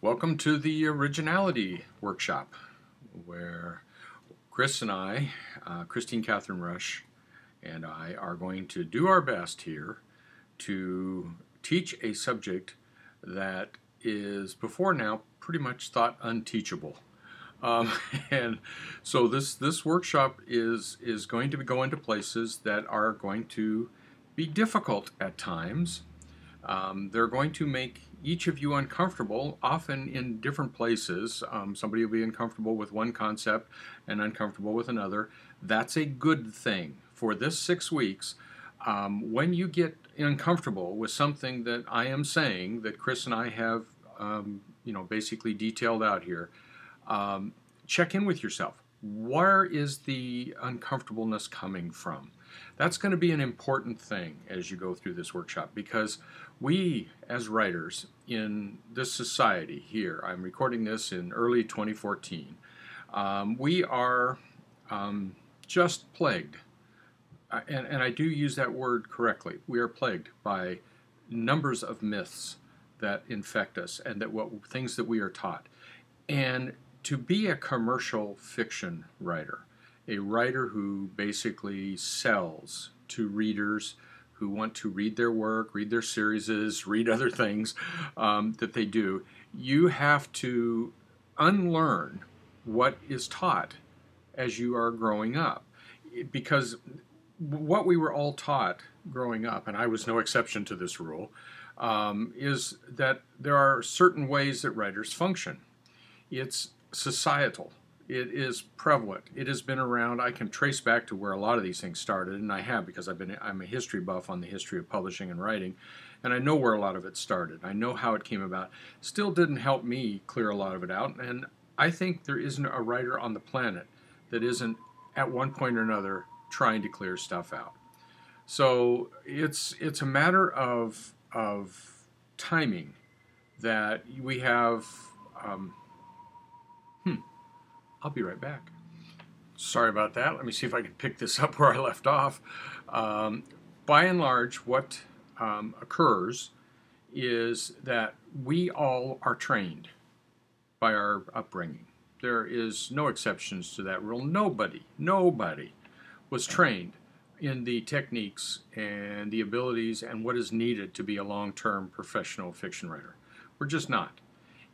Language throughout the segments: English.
Welcome to the Originality Workshop, where Chris and I, uh, Kristine Kathryn Rusch, and I are going to do our best here to teach a subject that is before now pretty much thought unteachable. Um, and so this this workshop is is going to go into places that are going to be difficult at times. Um, they're going to make each of you uncomfortable, often in different places. Um, somebody will be uncomfortable with one concept and uncomfortable with another. That's a good thing. For this six weeks, um, when you get uncomfortable with something that I am saying, that Chris and I have, um, you know, basically detailed out here, um, check in with yourself. Where is the uncomfortableness coming from? That's going to be an important thing as you go through this workshop because we, as writers in this society here, I'm recording this in early 2014, um, we are um, just plagued. Uh, and, and I do use that word correctly. We are plagued by numbers of myths that infect us and that what things that we are taught. And to be a commercial fiction writer, a writer who basically sells to readers who want to read their work, read their series, read other things um, that they do, you have to unlearn what is taught as you are growing up. Because what we were all taught growing up, and I was no exception to this rule, um, is that there are certain ways that writers function. It's societal. It is prevalent. It has been around. I can trace back to where a lot of these things started, and I have because I've been I'm a history buff on the history of publishing and writing, and I know where a lot of it started. I know how it came about. Still didn't help me clear a lot of it out, and I think there isn't a writer on the planet that isn't at one point or another trying to clear stuff out. So it's it's a matter of of timing that we have. Um, I'll be right back. Sorry about that. Let me see if I can pick this up where I left off. Um, by and large, what um, occurs is that we all are trained by our upbringing. There is no exceptions to that rule. Nobody, nobody was trained in the techniques and the abilities and what is needed to be a long term professional fiction writer. We're just not.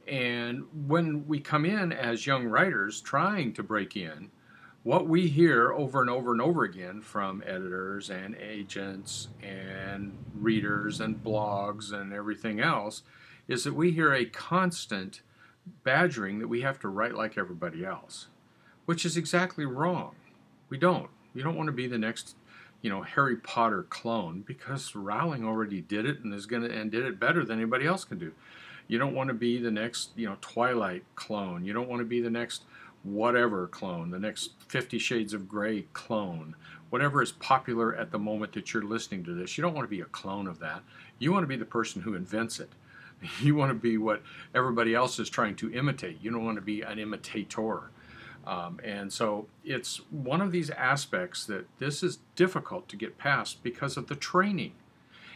And when we come in as young writers trying to break in, what we hear over and over and over again from editors and agents and readers and blogs and everything else is that we hear a constant badgering that we have to write like everybody else, which is exactly wrong. We don't. You don't want to be the next, you know, Harry Potter clone because Rowling already did it and is going to and did it better than anybody else can do. You don't want to be the next, you know, Twilight clone. You don't want to be the next whatever clone, the next Fifty Shades of Grey clone, whatever is popular at the moment that you're listening to this. You don't want to be a clone of that. You want to be the person who invents it. You want to be what everybody else is trying to imitate. You don't want to be an imitator. Um, and so it's one of these aspects that this is difficult to get past because of the training.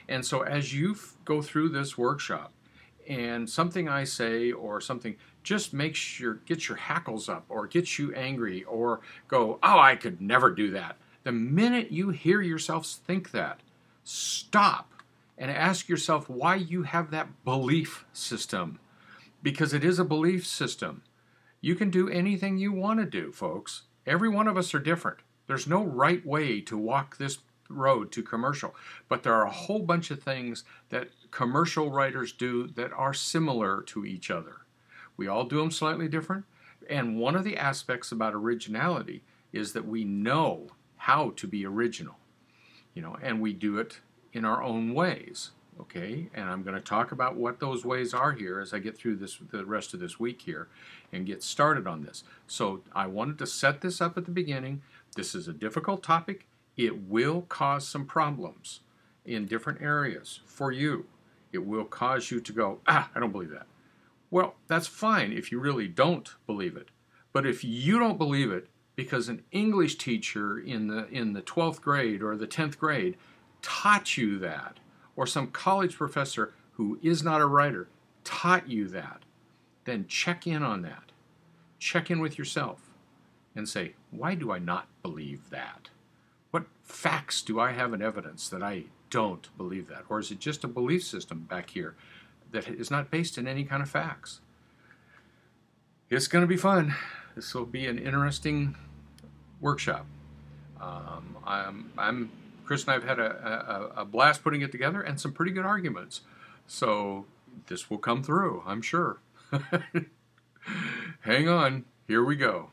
And so as you go through this workshop, and something I say or something just makes your gets your hackles up or gets you angry or go, "Oh, I could never do that." The minute you hear yourself think that, stop and ask yourself why you have that belief system. Because it is a belief system. You can do anything you want to do, folks. Every one of us are different. There's no right way to walk this road to commercial. But there are a whole bunch of things that commercial writers do that are similar to each other. We all do them slightly different. And one of the aspects about originality is that we know how to be original, you know, and we do it in our own ways. Okay, and I'm going to talk about what those ways are here as I get through this the rest of this week here and get started on this. So I wanted to set this up at the beginning. This is a difficult topic it will cause some problems in different areas for you. It will cause you to go, ah, I don't believe that. Well, that's fine if you really don't believe it. But if you don't believe it because an English teacher in the in the 12th grade or the 10th grade taught you that, or some college professor who is not a writer taught you that, then check in on that. Check in with yourself and say, why do I not believe that? What facts do I have and evidence that I don't believe that? Or is it just a belief system back here that is not based in any kind of facts? It's going to be fun. This will be an interesting workshop. Um, I'm, I'm, Chris and I have had a, a, a blast putting it together and some pretty good arguments. So this will come through, I'm sure. Hang on, here we go.